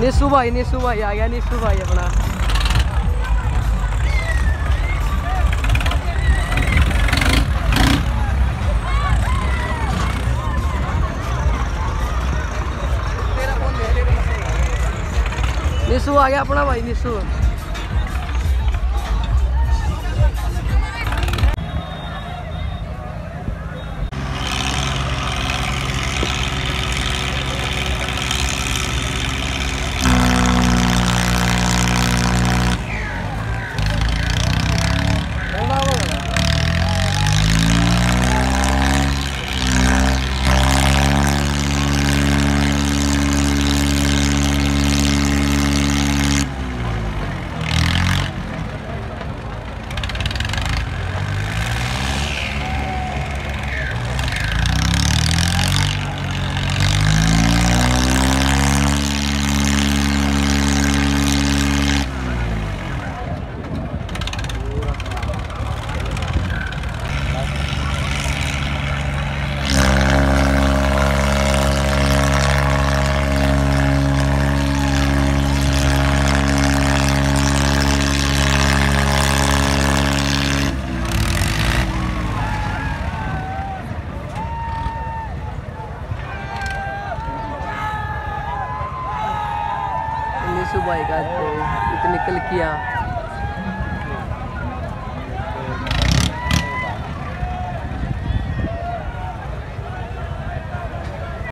निशु भाई निशु भाई आ गया, निशु भाई अपना। निशु आ गया अपना भाई, निशु। भाई का तो इतने कल किया।